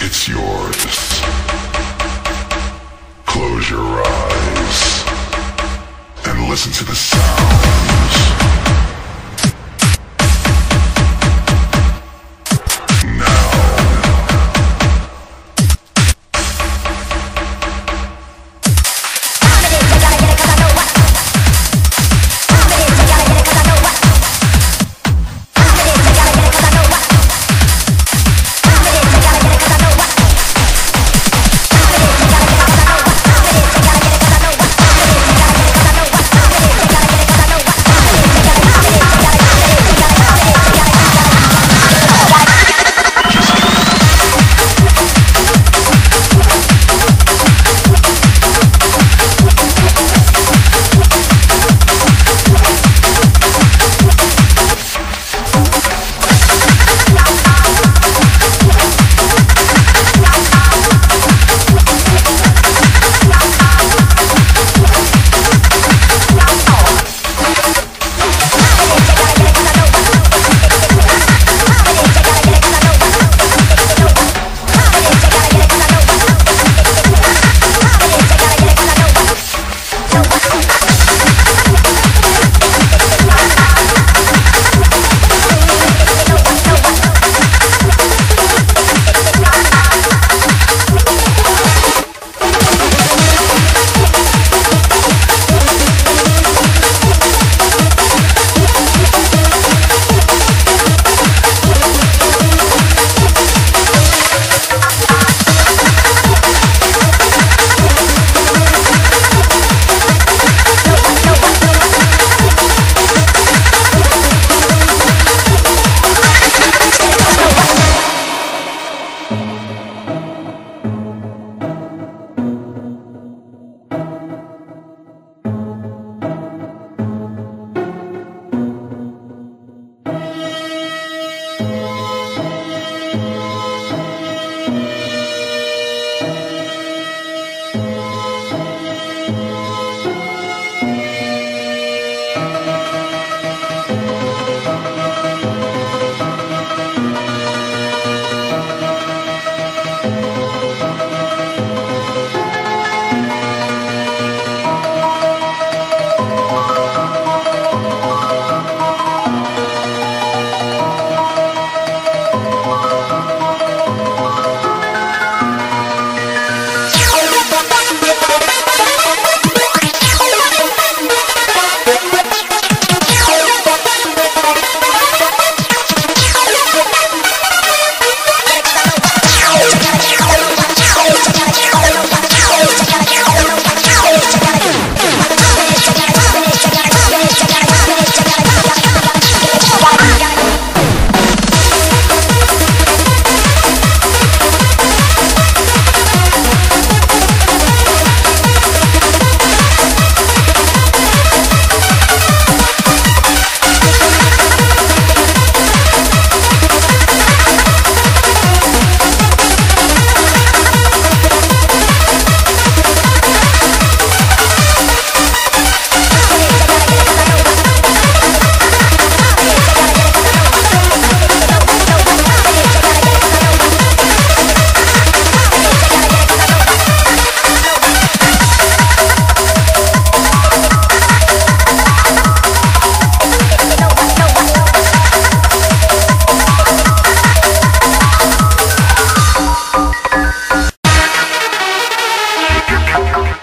It's yours. Close your eyes and listen to the sound.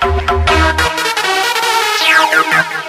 Thank you.